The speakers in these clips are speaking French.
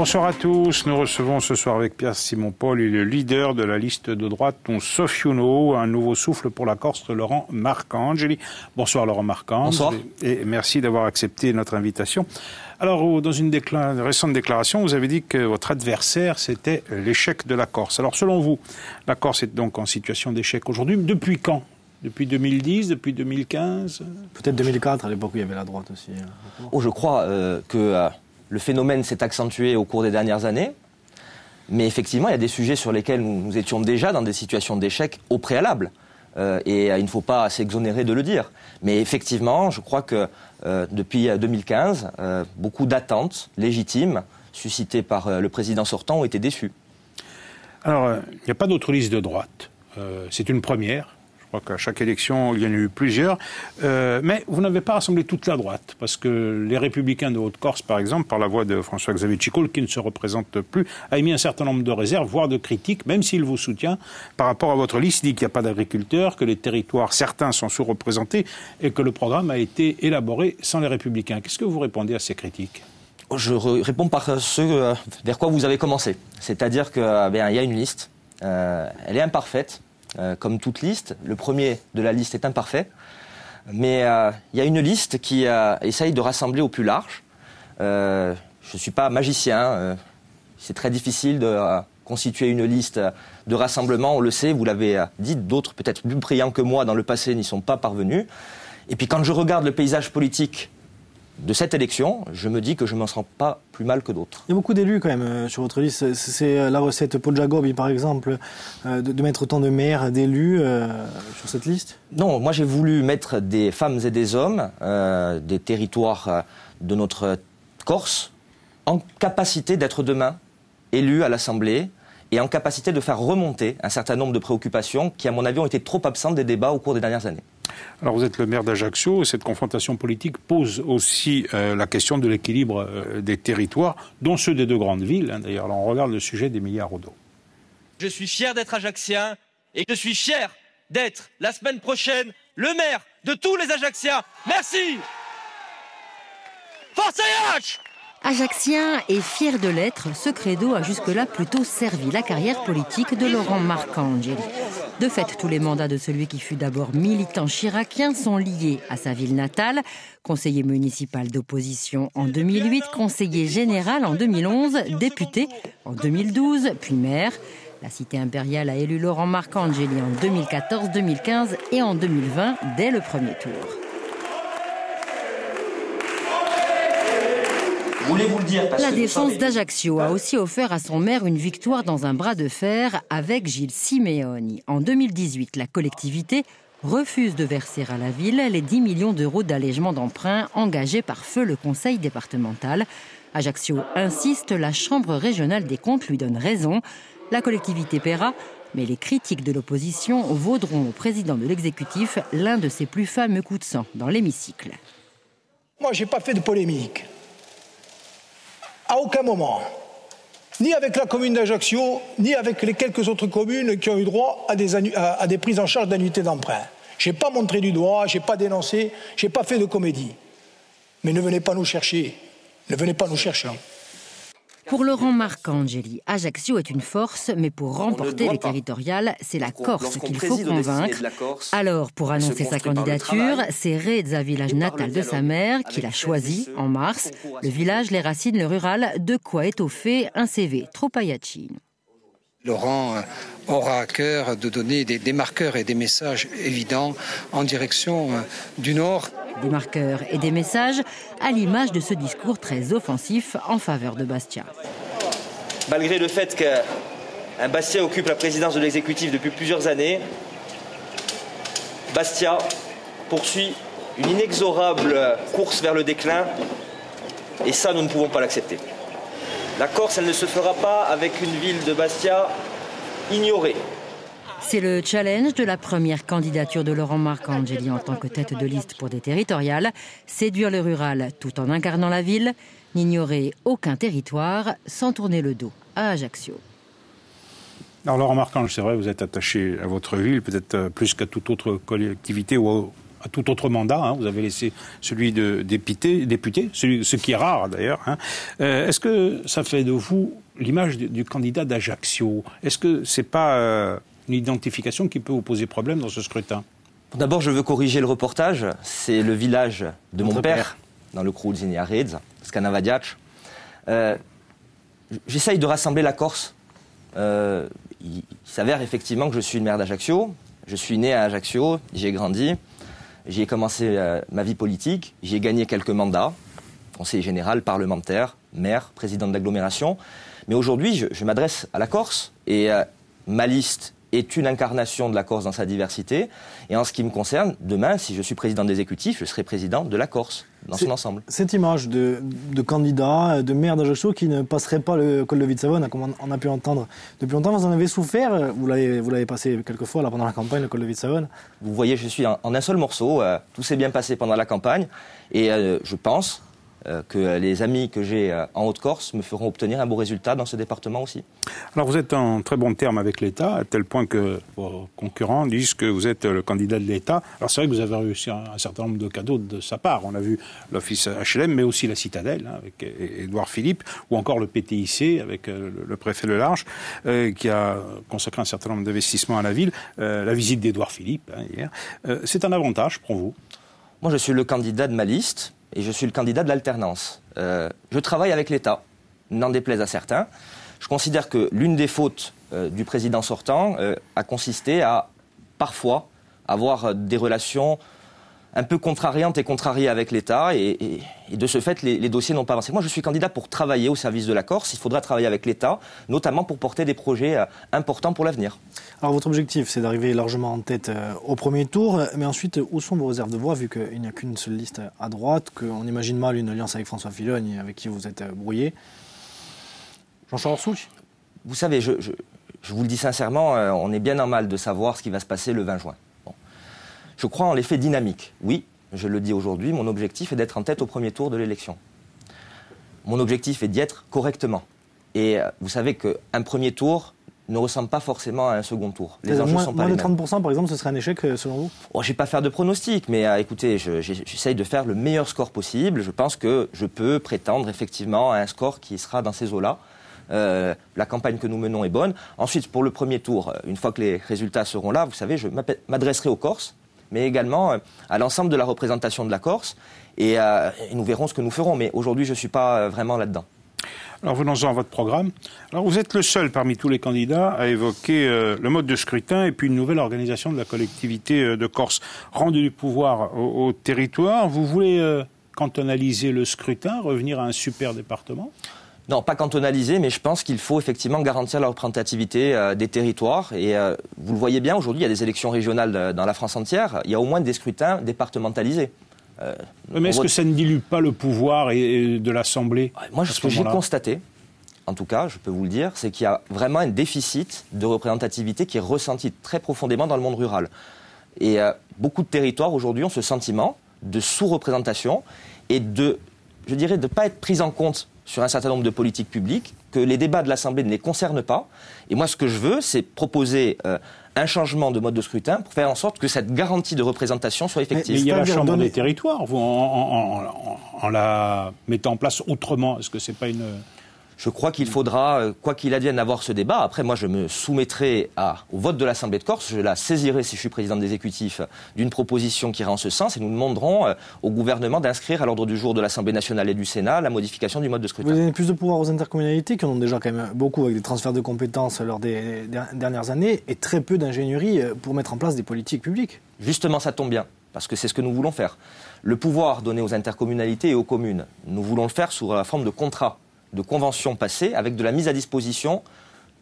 Bonsoir à tous. Nous recevons ce soir avec Pierre Simon-Paul et le leader de la liste de droite, ton Sofiuno, un nouveau souffle pour la Corse, Laurent Marcangeli. Bonsoir Laurent Marcangeli. Bonsoir. Et merci d'avoir accepté notre invitation. Alors, dans une, une, récente déclaration, vous avez dit que votre adversaire, c'était l'échec de la Corse. Alors, selon vous, la Corse est donc en situation d'échec aujourd'hui. Depuis quand? Depuis 2010 Depuis 2015 Peut-être 2004, à l'époque où il y avait la droite aussi. Oh, je crois euh, que euh, le phénomène s'est accentué au cours des dernières années. Mais effectivement, il y a des sujets sur lesquels nous, étions déjà dans des situations d'échec au préalable. Euh, et euh, il ne faut pas s'exonérer de le dire. Mais effectivement, je crois que euh, depuis 2015, beaucoup d'attentes légitimes suscitées par le président sortant ont été déçues. Alors, il n'y a pas d'autre liste de droite. C'est une première. Je crois qu'à chaque élection, il y en a eu plusieurs. Euh, mais vous n'avez pas rassemblé toute la droite, parce que les Républicains de Haute-Corse, par exemple, par la voix de François-Xavier Chicol, qui ne se représente plus, a émis un certain nombre de réserves, voire de critiques, même s'il vous soutient, par rapport à votre liste. Dit qu'il n'y a pas d'agriculteurs, que les territoires, certains sont sous-représentés, et que le programme a été élaboré sans les Républicains. Qu'est-ce que vous répondez à ces critiques? Je réponds par ce euh, vers quoi vous avez commencé. C'est-à-dire qu'il y a une liste, euh, elle est imparfaite, euh, comme toute liste. Le premier de la liste est imparfait. Mais euh, il y a une liste qui euh, essaye de rassembler au plus large. je ne suis pas magicien. c'est très difficile de constituer une liste de rassemblement. On le sait, vous l'avez dit, d'autres peut-être plus brillants que moi dans le passé n'y sont pas parvenus. Et puis quand je regarde le paysage politique de cette élection, je me dis que je ne m'en sens pas plus mal que d'autres. Il y a beaucoup d'élus quand même euh, sur votre liste. C'est euh, la recette Paul Jagobi, par exemple, euh, de, mettre autant de maires, d'élus sur cette liste? Non, moi j'ai voulu mettre des femmes et des hommes euh, des territoires de notre Corse en capacité d'être demain élus à l'Assemblée et en capacité de faire remonter un certain nombre de préoccupations qui, à mon avis, ont été trop absentes des débats au cours des dernières années. Alors vous êtes le maire d'Ajaccio, et cette confrontation politique pose aussi euh, la question de l'équilibre euh, des territoires, dont ceux des deux grandes villes. Hein, D'ailleurs, on regarde le sujet des milliards d'eau. Je suis fier d'être ajaccien et je suis fier d'être la semaine prochaine le maire de tous les Ajacciens. Merci Force Ajaccien et fier de l'être, ce credo a jusque-là plutôt servi la carrière politique de Laurent Marcangeli. De fait, tous les mandats de celui qui fut d'abord militant chiracien sont liés à sa ville natale. Conseiller municipal d'opposition en 2008, conseiller général en 2011, député en 2012, puis maire. La cité impériale a élu Laurent Marcangeli en 2014, 2015 et en 2020 dès le premier tour. Voulez-vous le dire La défense d'Ajaccio a aussi offert à son maire une victoire dans un bras de fer avec Gilles Simeoni. En 2018, la collectivité refuse de verser à la ville les 10 millions d'euros d'allègement d'emprunt engagés par feu le conseil départemental. Ajaccio insiste, la Chambre régionale des comptes lui donne raison. La collectivité paiera, mais les critiques de l'opposition vaudront au président de l'exécutif l'un de ses plus fameux coups de sang dans l'hémicycle. Moi, j'ai pas fait de polémique à aucun moment, ni avec la commune d'Ajaccio, ni avec les quelques autres communes qui ont eu droit à des, prises en charge d'annuités d'emprunt. Je n'ai pas montré du doigt, je n'ai pas dénoncé, je n'ai pas fait de comédie. Mais ne venez pas nous chercher. Ne venez pas nous chercher. Pour Laurent Marcangeli, Ajaccio est une force, mais pour remporter les territoriales, c'est la Corse qu'il faut convaincre. Alors, pour annoncer sa candidature, c'est Reza, village natal de sa mère, qu'il a choisi en mars. Le village, les racines, le rural, de quoi étoffer un CV trop ayachine. Laurent aura à cœur de donner des, des, marqueurs et des messages évidents en direction du Nord. Des marqueurs et des messages à l'image de ce discours très offensif en faveur de Bastia. Malgré le fait qu'un Bastia occupe la présidence de l'exécutif depuis plusieurs années, Bastia poursuit une inexorable course vers le déclin et ça, nous ne pouvons pas l'accepter. La Corse, elle ne se fera pas avec une ville de Bastia ignorée. C'est le challenge de la première candidature de Laurent Marcangeli en tant que tête de liste pour des territoriales. Séduire le rural tout en incarnant la ville, n'ignorer aucun territoire sans tourner le dos à Ajaccio. Alors Laurent Marcangeli, c'est vrai, vous êtes attaché à votre ville, peut-être plus qu'à toute autre collectivité ou à tout autre mandat. Hein. Vous avez laissé celui de député, député ce qui est rare d'ailleurs. Hein. Euh, est-ce que ça fait de vous l'image du, candidat d'Ajaccio? Est-ce que c'est pas euh, une identification qui peut vous poser problème dans ce scrutin D'abord, je veux corriger le reportage. C'est le village de mon père, dans le Kruzini Redz, Skanavadiac. Euh, J'essaye de rassembler la Corse. Euh, il, s'avère effectivement que je suis une maire d'Ajaccio. Je suis né à Ajaccio, j'y ai grandi. J'y ai commencé euh, ma vie politique. J'y ai gagné quelques mandats conseiller général, parlementaire, maire, président d'agglomération. Mais aujourd'hui, je, je m'adresse à la Corse et euh, ma liste est une incarnation de la Corse dans sa diversité. Et en ce qui me concerne, demain, si je suis président d'exécutif, je serai président de la Corse dans son ensemble. Cette image de, de candidat, de maire d'Ajaccio qui ne passerait pas le col de Vitsavone, comme on a pu entendre depuis longtemps, vous en avez souffert. Vous l'avez passé quelques fois là, pendant la campagne, le col de Vitsavone. Vous voyez, je suis en, un seul morceau. Euh, tout s'est bien passé pendant la campagne. Et euh, je pense que les amis que j'ai euh, en Haute-Corse me feront obtenir un beau résultat dans ce département aussi. Alors vous êtes en très bon terme avec l'État, à tel point que vos concurrents disent que vous êtes le candidat de l'État. Alors c'est vrai que vous avez réussi un, certain nombre de cadeaux de sa part. On a vu l'Office HLM, mais aussi la Citadelle, hein, avec Édouard Philippe, ou encore le PTIC, avec euh, le, préfet de Large, qui a consacré un certain nombre d'investissements à la ville. la visite d'Édouard Philippe, hein, hier. c'est un avantage pour vous? Moi je suis le candidat de ma liste et je suis le candidat de l'alternance. Euh, je travaille avec l'État, n'en déplaise à certains. Je considère que l'une des fautes euh, du président sortant euh, a consisté à parfois avoir des relations un peu contrariante et contrariée avec l'État, et, de ce fait, les, dossiers n'ont pas avancé. Moi, je suis candidat pour travailler au service de la Corse. Il faudra travailler avec l'État, notamment pour porter des projets euh, importants pour l'avenir. Alors, votre objectif, c'est d'arriver largement en tête euh, au premier tour, mais ensuite, où sont vos réserves de voix, vu qu'il n'y a qu'une seule liste à droite, qu'on imagine mal une alliance avec François Fillogne, avec qui vous êtes euh, brouillé? Jean-Charles Souch Vous savez, je, je, vous le dis sincèrement, on est bien en mal de savoir ce qui va se passer le 20 juin. Je crois en l'effet dynamique. Oui, je le dis aujourd'hui, mon objectif est d'être en tête au premier tour de l'élection. Mon objectif est d'y être correctement. Et euh, vous savez qu'un premier tour ne ressemble pas forcément à un second tour. Les enjeux moins, sont pas moins de 30%, par exemple, ce serait un échec euh, selon vous? Oh, Je ne vais pas faire de pronostic, mais euh, écoutez, j'essaye de faire le meilleur score possible. Je pense que je peux prétendre effectivement à un score qui sera dans ces eaux-là. la campagne que nous menons est bonne. Ensuite, pour le premier tour, une fois que les résultats seront là, vous savez, je m'adresserai aux Corses mais également euh, à l'ensemble de la représentation de la Corse. Euh, et, nous verrons ce que nous ferons. Mais aujourd'hui, je ne suis pas euh, vraiment là-dedans. Alors venons-en à votre programme. Alors vous êtes le seul parmi tous les candidats à évoquer le mode de scrutin et puis une nouvelle organisation de la collectivité de Corse. Rendu du pouvoir au, territoire, vous voulez cantonaliser le scrutin, revenir à un super département? Non, pas cantonalisé, mais je pense qu'il faut effectivement garantir la représentativité euh, des territoires. Et euh, vous le voyez bien, aujourd'hui, il y a des élections régionales euh, dans la France entière. Il y a au moins des scrutins départementalisés. mais est-ce que ça ne dilue pas le pouvoir et, de l'Assemblée Moi, ce que j'ai constaté, en tout cas, je peux vous le dire, c'est qu'il y a vraiment un déficit de représentativité qui est ressenti très profondément dans le monde rural. Et beaucoup de territoires aujourd'hui ont ce sentiment de sous-représentation et de, je dirais, de ne pas être pris en compte sur un certain nombre de politiques publiques, que les débats de l'Assemblée ne les concernent pas. Et moi, ce que je veux, c'est proposer euh, un changement de mode de scrutin pour faire en sorte que cette garantie de représentation soit effective. Mais, il y a la Chambre des territoires, vous, en, la mettant en place autrement. Est-ce que c'est pas une je crois qu'il faudra, euh, quoi qu'il advienne, avoir ce débat. Après, moi, je me soumettrai au vote de l'Assemblée de Corse. Je la saisirai, si je suis président exécutif, d'une proposition qui ira en ce sens. Et nous demanderons euh, au gouvernement d'inscrire à l'ordre du jour de l'Assemblée nationale et du Sénat la modification du mode de scrutin. Vous donnez plus de pouvoir aux intercommunalités, qui en ont déjà quand même beaucoup avec des transferts de compétences lors des dernières années, et très peu d'ingénierie euh, pour mettre en place des politiques publiques. Justement, ça tombe bien parce que c'est ce que nous voulons faire. Le pouvoir donné aux intercommunalités et aux communes, nous voulons le faire sous la forme de contrats de conventions passées avec de la mise à disposition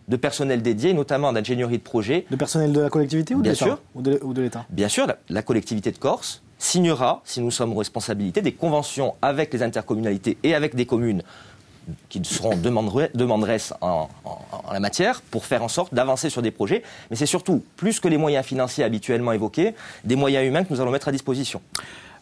de personnel dédié, notamment d'ingénierie de projet. De personnel de la collectivité ou de l'État Ou de, l'État Bien sûr, la, collectivité de Corse signera, si nous sommes aux responsabilités, des conventions avec les intercommunalités et avec des communes qui seront demanderesses en, en, la matière pour faire en sorte d'avancer sur des projets. Mais c'est surtout, plus que les moyens financiers habituellement évoqués, des moyens humains que nous allons mettre à disposition.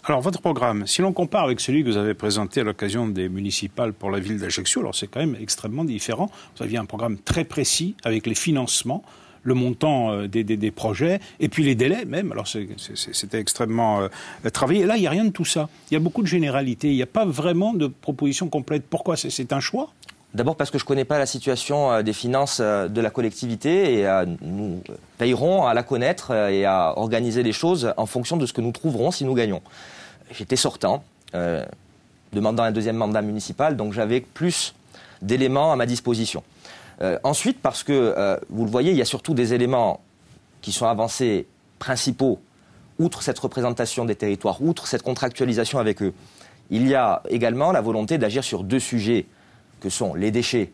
Alors, votre programme, si l'on compare avec celui que vous avez présenté à l'occasion des municipales pour la ville d'Ajaccio, alors c'est quand même extrêmement différent. Vous aviez un programme très précis avec les financements, le montant des, des, projets, et puis les délais même. Alors c'était extrêmement travaillé. là, il n'y a rien de tout ça. Il y a beaucoup de généralités. Il n'y a pas vraiment de proposition complète. Pourquoi? C'est un choix? D'abord parce que je ne connais pas la situation des finances de la collectivité et nous veillerons à la connaître et à organiser les choses en fonction de ce que nous trouverons si nous gagnons. J'étais sortant, demandant un deuxième mandat municipal, donc j'avais plus d'éléments à ma disposition. Euh, ensuite, parce que, euh, vous le voyez, il y a surtout des éléments qui sont avancés principaux, outre cette représentation des territoires, outre cette contractualisation avec eux. Il y a également la volonté d'agir sur deux sujets que sont les déchets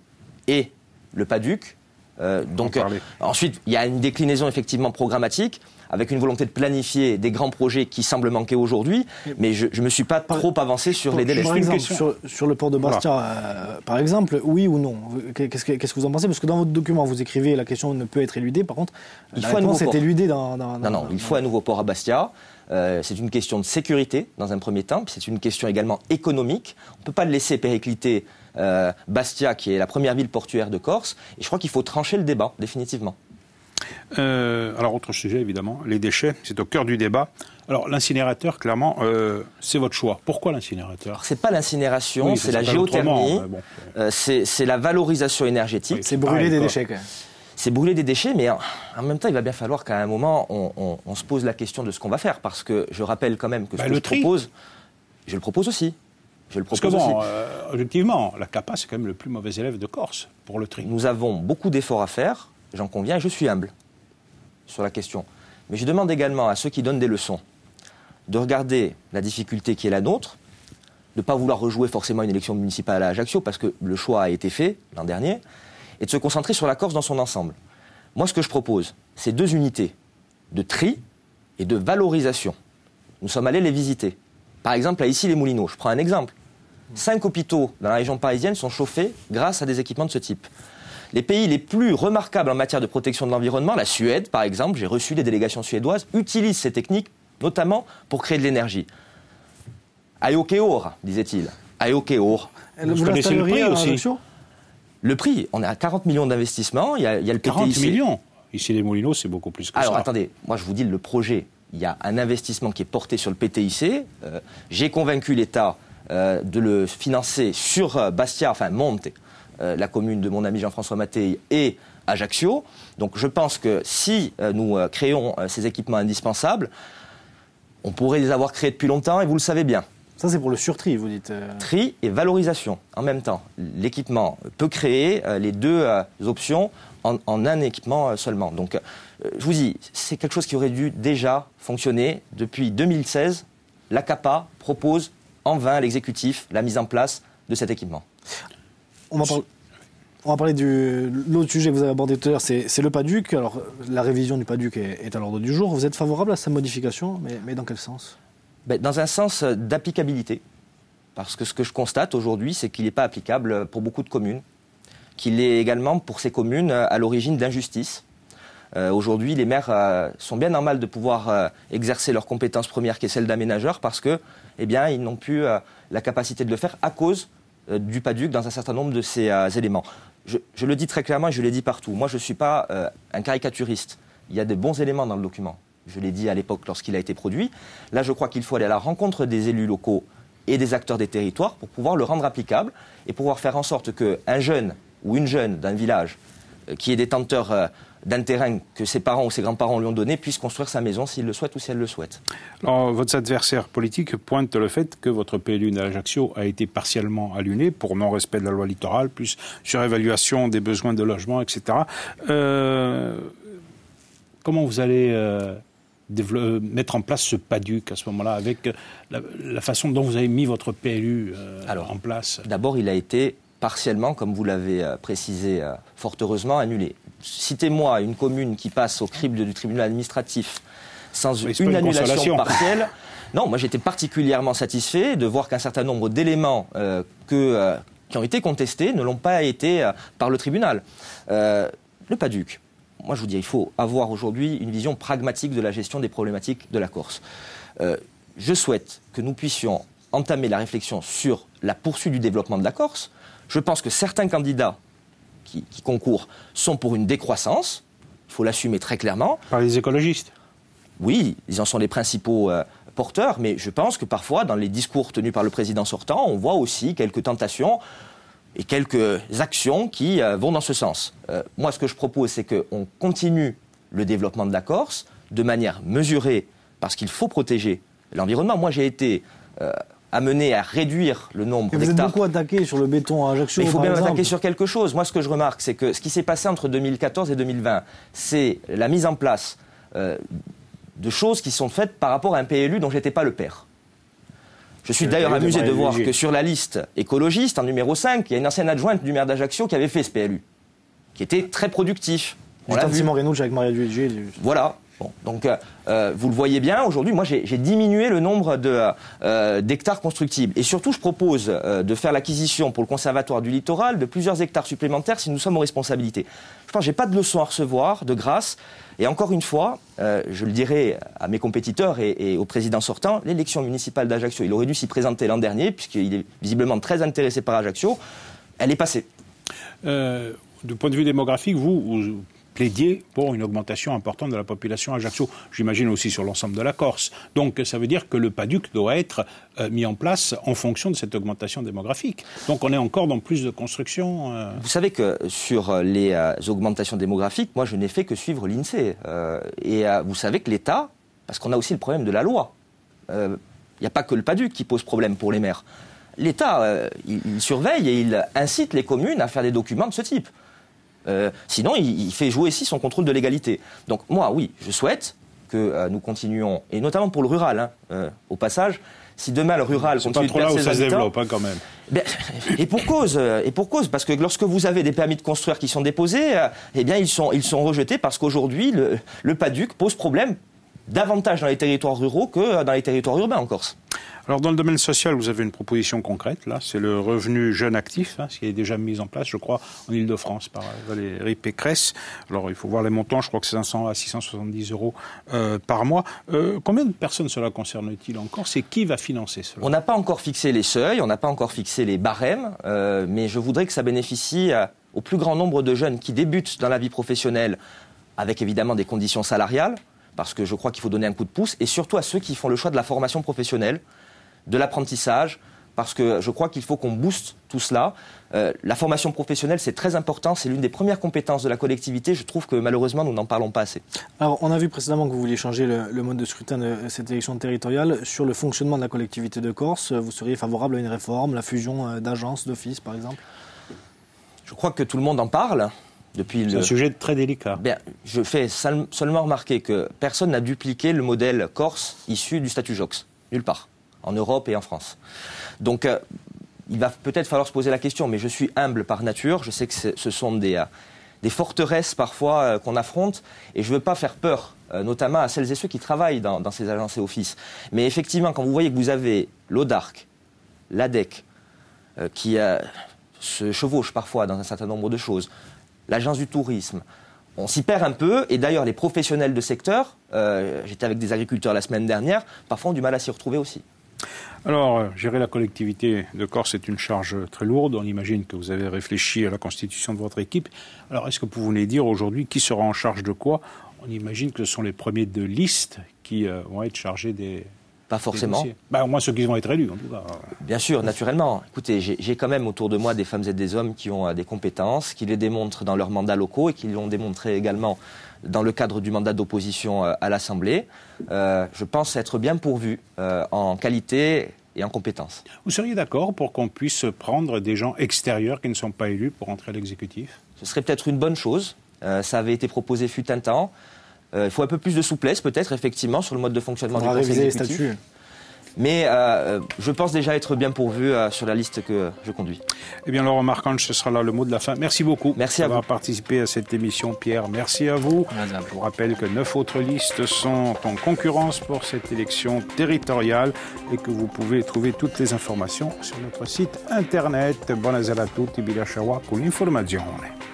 et le PADUC. Euh, donc, ensuite, il y a une déclinaison effectivement programmatique avec une volonté de planifier des grands projets qui semblent manquer aujourd'hui, mais je ne me suis pas trop avancé sur les délais. sur, le port de Bastia, euh, par exemple, oui ou non? Qu'est-ce que, vous en pensez? Parce que dans votre document, vous écrivez la question ne peut être éludée. Par contre, il la faut réponse est éludée dans, Non, non, il faut un nouveau port à Bastia. Euh, c'est une question de sécurité dans un premier temps, c'est une question également économique. On ne peut pas le laisser péricliter euh, Bastia, qui est la première ville portuaire de Corse. Et je crois qu'il faut trancher le débat, définitivement. Euh, alors, autre sujet, évidemment, les déchets, c'est au cœur du débat. Alors, l'incinérateur, clairement, euh, c'est votre choix. Pourquoi l'incinérateur? C'est pas l'incinération, c'est la géothermie, euh, c'est la valorisation énergétique. c'est brûler des déchets, quand même. C'est brûler des déchets, mais en, même temps, il va bien falloir qu'à un moment, on, se pose la question de ce qu'on va faire. Parce que je rappelle quand même que ce bah, que je propose, je le propose aussi. Je le propose parce que bon, objectivement, la CAPA, c'est quand même le plus mauvais élève de Corse pour le tri. Nous avons beaucoup d'efforts à faire j'en conviens, et je suis humble sur la question. Mais je demande également à ceux qui donnent des leçons de regarder la difficulté qui est la nôtre, de ne pas vouloir rejouer forcément une élection municipale à Ajaccio, parce que le choix a été fait l'an dernier, et de se concentrer sur la Corse dans son ensemble. Moi, ce que je propose, c'est deux unités de tri et de valorisation. Nous sommes allés les visiter. Par exemple, à Issy-les-Moulineaux, je prends un exemple. Cinq hôpitaux dans la région parisienne sont chauffés grâce à des équipements de ce type. Les pays les plus remarquables en matière de protection de l'environnement, la Suède par exemple, j'ai reçu des délégations suédoises, utilisent ces techniques notamment pour créer de l'énergie. Ayokeor, disait-il. Ayokeor. Vous connaissez le prix aussi Le prix, on est à 40 millions d'investissements, il, y a le PTIC. 40 millions Ici, les Moulineaux, c'est beaucoup plus que ça. Alors, attendez, moi, je vous dis, le projet, il y a un investissement qui est porté sur le PTIC. Euh, j'ai convaincu l'État euh, de le financer sur euh, Bastia, enfin Monte, euh, la commune de mon ami Jean-François Mattei et Ajaccio. Donc je pense que si nous créons ces équipements indispensables, on pourrait les avoir créés depuis longtemps et vous le savez bien. Ça, c'est pour le surtri, vous dites. Tri et valorisation en même temps. L'équipement peut créer les deux options en, un équipement seulement. Donc, je vous dis, c'est quelque chose qui aurait dû déjà fonctionner. Depuis 2016, l'ACAPA propose en vain à l'exécutif la mise en place de cet équipement. On va, parler, du. L'autre sujet que vous avez abordé tout à l'heure, c'est le PADUC. Alors, la révision du PADUC est, à l'ordre du jour. Vous êtes favorable à sa modification, mais, dans quel sens? Ben, Dans un sens d'applicabilité. Parce que ce que je constate aujourd'hui, c'est qu'il n'est pas applicable pour beaucoup de communes. Qu'il est également, pour ces communes, à l'origine d'injustice. Euh, aujourd'hui, les maires euh, sont bien normales de pouvoir euh, exercer leur compétence première, qui est celle d'aménageur, parce que, eh ils n'ont plus la capacité de le faire à cause euh, du PADUC dans un certain nombre de ces euh, éléments. Je, le dis très clairement et je l'ai dit partout. Moi, je ne suis pas euh, un caricaturiste. Il y a des bons éléments dans le document. Je l'ai dit à l'époque lorsqu'il a été produit. Là, je crois qu'il faut aller à la rencontre des élus locaux et des acteurs des territoires pour pouvoir le rendre applicable et pouvoir faire en sorte qu'un jeune ou une jeune d'un village qui est détenteur d'un terrain que ses parents ou ses grands-parents lui ont donné puisse construire sa maison s'il le souhaite ou si elle le souhaite. Alors, votre adversaire politique pointe le fait que votre PLU d'Ajaccio a été partiellement allumé pour non-respect de la loi littorale, plus surévaluation des besoins de logement, etc. Euh, comment vous allez euh, euh, mettre en place ce PADUC à ce moment-là, avec la, façon dont vous avez mis votre PLU en place D'abord, il a été partiellement, comme vous l'avez précisé fort heureusement, annulé citez-moi une commune qui passe au crible du tribunal administratif sans une, annulation partielle. Non, moi j'étais particulièrement satisfait de voir qu'un certain nombre d'éléments euh, euh, qui ont été contestés ne l'ont pas été euh, par le tribunal. le PADUC, moi je vous dis, il faut avoir aujourd'hui une vision pragmatique de la gestion des problématiques de la Corse. je souhaite que nous puissions entamer la réflexion sur la poursuite du développement de la Corse. Je pense que certains candidats qui, concourent sont pour une décroissance. il faut l'assumer très clairement. Par les écologistes Oui, ils en sont les principaux euh, porteurs, mais je pense que parfois, dans les discours tenus par le président sortant, on voit aussi quelques tentations et quelques actions qui euh, vont dans ce sens. Euh, moi, ce que je propose, c'est qu'on continue le développement de la Corse de manière mesurée, parce qu'il faut protéger l'environnement. Moi, j'ai été euh, amené à réduire le nombre Et vous êtes d'hectares. beaucoup attaqué sur le béton à Ajaccio. Mais il faut par bien exemple. attaquer sur quelque chose. Moi, ce que je remarque, c'est que ce qui s'est passé entre 2014 et 2020, c'est la mise en place euh, de choses qui sont faites par rapport à un PLU dont j'étais pas le père. Je suis Le d'ailleurs amusé de voir que sur la liste écologiste, en numéro 5, il y a une ancienne adjointe du maire d'Ajaccio qui avait fait ce PLU, qui était très productif. On l'a vu. Avec Maria Duégé. Voilà. Donc, euh, euh, vous le voyez bien, aujourd'hui, moi, j'ai diminué le nombre euh, d'hectares constructibles. Et surtout, je propose de faire l'acquisition pour le Conservatoire du littoral de plusieurs hectares supplémentaires si nous sommes aux responsabilités. Je pense que j'ai pas de leçon à recevoir, de grâce. Et encore une fois, je le dirai à mes compétiteurs et, et au président sortant, l'élection municipale d'Ajaccio, il aurait dû s'y présenter l'an dernier, puisqu'il est visiblement très intéressé par Ajaccio. Elle est passée. Du point de vue démographique, vous, vous plaidiez pour une augmentation importante de la population à Ajaccio. J'imagine aussi sur l'ensemble de la Corse. Donc ça veut dire que le PADUC doit être euh, mis en place en fonction de cette augmentation démographique. Donc on est encore dans plus de construction. euh, Vous savez que sur les euh, augmentations démographiques, moi je n'ai fait que suivre l'INSEE. Et vous savez que l'État, parce qu'on a aussi le problème de la loi, il n'y a pas que le PADUC qui pose problème pour les maires. L'État, il surveille et il incite les communes à faire des documents de ce type. Euh, sinon, il, il fait jouer ici son contrôle de légalité. Donc moi, oui, je souhaite que euh, nous continuions, et notamment pour le rural, hein, euh, au passage, si demain le rural C'est pas continue trop de là où ses ça se développe hein, quand même. ben, et pour cause, et pour cause, parce que lorsque vous avez des permis de construire qui sont déposés, eh bien ils sont, ils sont rejetés parce qu'aujourd'hui le, le PADUC pose problème davantage dans les territoires ruraux que euh, dans les territoires urbains en Corse. Alors dans le domaine social, vous avez une proposition concrète, là, c'est le revenu jeune actif, hein, ce qui est déjà mis en place, je crois, en Ile-de-France par Valérie Pécresse. Alors il faut voir les montants, je crois que c'est 500 à 670 euros euh, par mois. Euh, combien de personnes cela concerne-t-il encore? C'est qui va financer cela? On n'a pas encore fixé les seuils, on n'a pas encore fixé les barèmes, euh, mais je voudrais que ça bénéficie euh, au plus grand nombre de jeunes qui débutent dans la vie professionnelle, avec évidemment des conditions salariales, parce que je crois qu'il faut donner un coup de pouce, et surtout à ceux qui font le choix de la formation professionnelle, de l'apprentissage, parce que je crois qu'il faut qu'on booste tout cela. Euh, la formation professionnelle, c'est très important, c'est l'une des premières compétences de la collectivité. Je trouve que malheureusement, nous n'en parlons pas assez. Alors, on a vu précédemment que vous vouliez changer le, le mode de scrutin de cette élection territoriale. Sur le fonctionnement de la collectivité de Corse, vous seriez favorable à une réforme, la fusion euh, d'agences, d'offices, par exemple? Je crois que tout le monde en parle depuis C'est le, un sujet très délicat. Bien, je fais seul- seulement remarquer que personne n'a dupliqué le modèle corse issu du statut JOX. Nulle part. En Europe et en France. Donc, euh, il va peut-être falloir se poser la question, mais je suis humble par nature. Je sais que ce sont des, euh, des forteresses parfois euh, qu'on affronte et je ne veux pas faire peur, notamment à celles et ceux qui travaillent dans, dans ces agences et offices. Mais effectivement, quand vous voyez que vous avez l'ODARC, l'ADEC, qui se chevauchent parfois dans un certain nombre de choses, l'agence du tourisme, on s'y perd un peu, et d'ailleurs les professionnels de secteur, euh, j'étais avec des agriculteurs la semaine dernière, parfois ont du mal à s'y retrouver aussi. Alors, euh, gérer la collectivité de Corse est une charge très lourde. On imagine que vous avez réfléchi à la constitution de votre équipe. Alors, est-ce que vous voulez dire aujourd'hui qui sera en charge de quoi? On imagine que ce sont les premiers de liste qui euh, vont être chargés des. Pas forcément. Ben, au moins ceux qui vont être élus, en tout cas. Bien sûr, naturellement. Écoutez, j'ai quand même autour de moi des femmes et des hommes qui ont euh, des compétences, qui les démontrent dans leurs mandats locaux et qui l'ont démontré également dans le cadre du mandat d'opposition euh, à l'Assemblée. Euh, je pense être bien pourvu euh, en qualité et en compétences. Vous seriez d'accord pour qu'on puisse prendre des gens extérieurs qui ne sont pas élus pour entrer à l'exécutif? Ce serait peut-être une bonne chose. Euh, ça avait été proposé fut un temps. Euh, il faut un peu plus de souplesse, peut-être, effectivement, sur le mode de fonctionnement On du Conseil réviser les exécutif. statuts. Mais euh, je pense déjà être bien pourvu euh, sur la liste que je conduis. Eh bien, Laurent Marcange, ce sera là le mot de la fin. Merci beaucoup Merci à d'avoir vous. participé à cette émission, Pierre. Merci à vous. Vous. Je vous rappelle que neuf autres listes sont en concurrence pour cette élection territoriale et que vous pouvez trouver toutes les informations sur notre site internet. Buonasera a tutti, Bilasciawa con l'informazione.